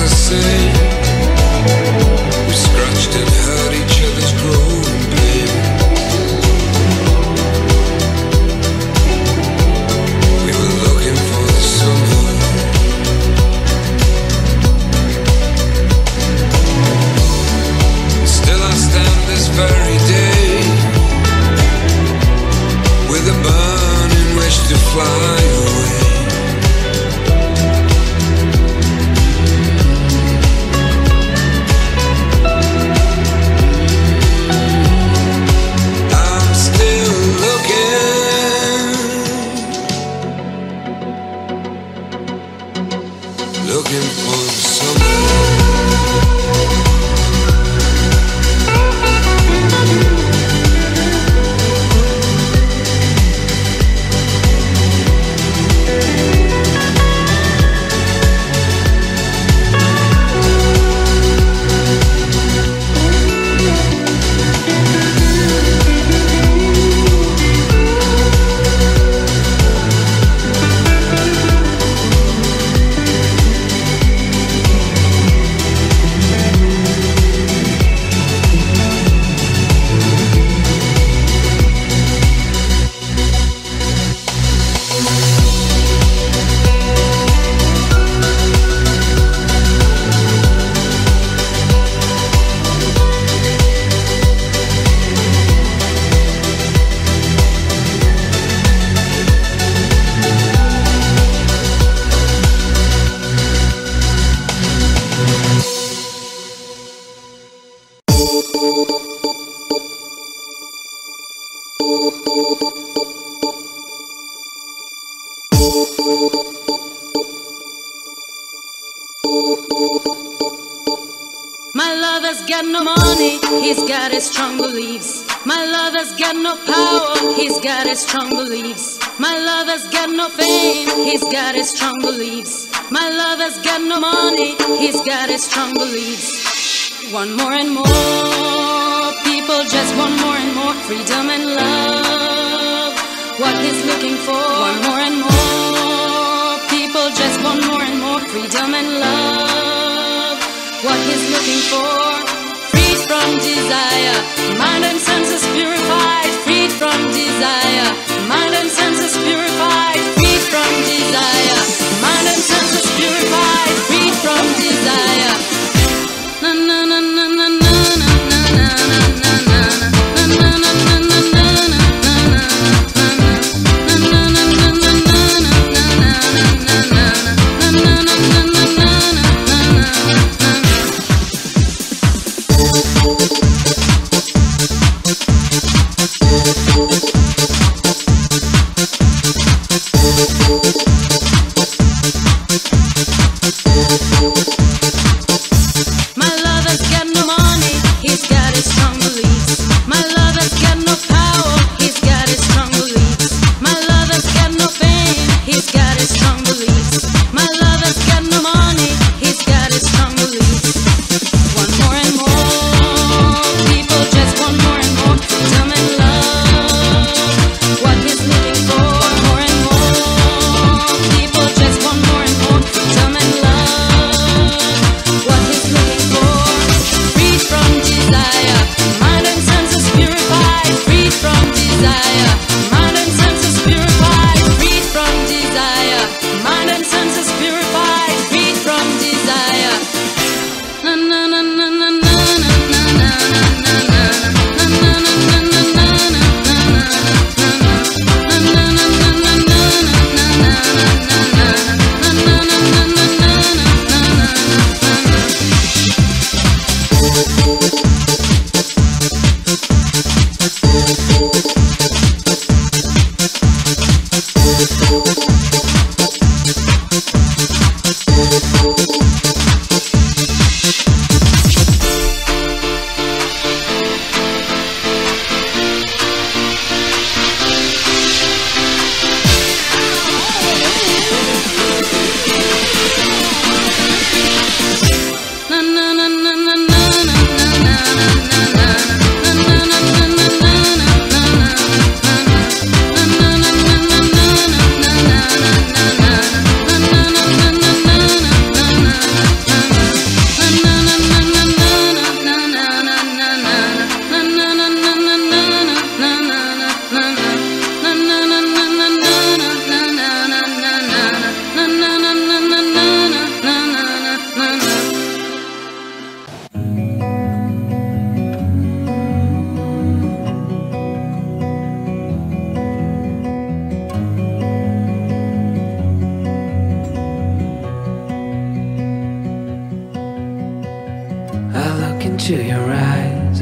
as I say looking for the summer. My lover's got no money, he's got his strong beliefs. My lover's got no power, he's got his strong beliefs. My lover's got no fame, he's got his strong beliefs. My lover's got no money, he's got his strong beliefs. One more and more people just want more and more freedom and love. What he's looking for. One more and more people just want more and more freedom and love. What he's looking for. Freed from desire, mind and senses purified. Freed from desire, mind and senses purified. Freed from desire, mind and senses purified. Freed from desire. na na na na na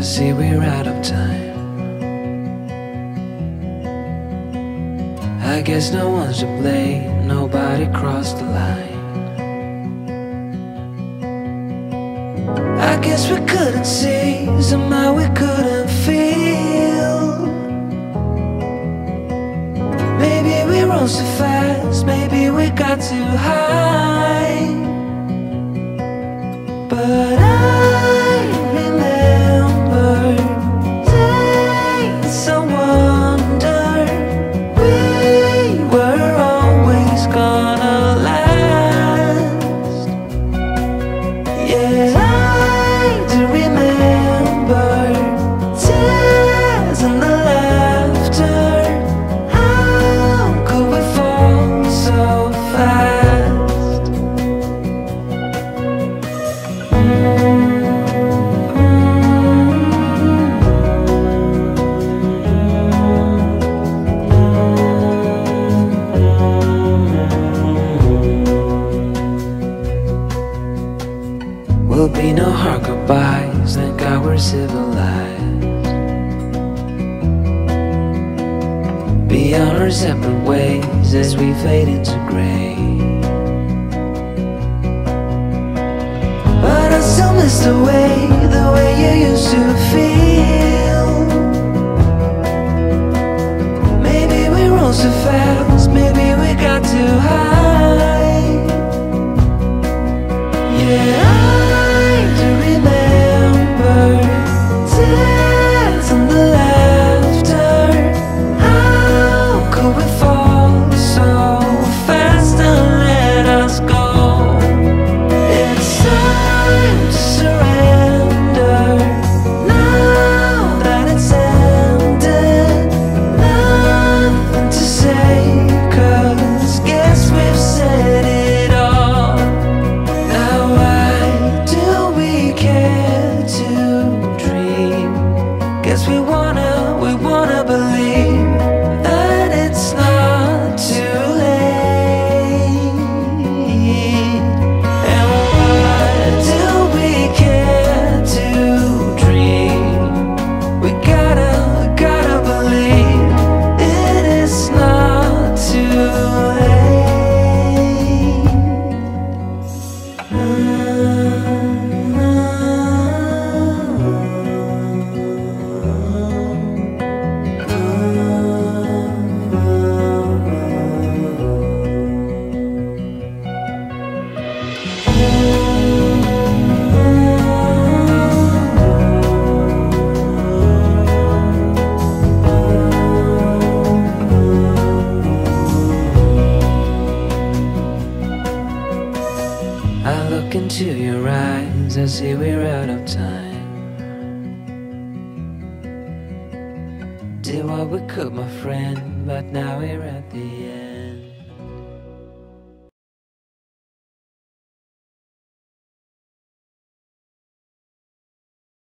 I see we're out of time. I guess no one's to blame, nobody crossed the line. I guess we couldn't see, somehow we couldn't feel. Maybe we rose too fast, maybe we got too high. Will be no hard goodbyes, thank God we're civilized. Be on our separate ways as we fade into gray. Miss the way, the way you used to feel. Maybe we too fast, maybe we got too high. Yeah, look into your eyes, I see we're out of time. Did what we could, my friend, but now we're at the end.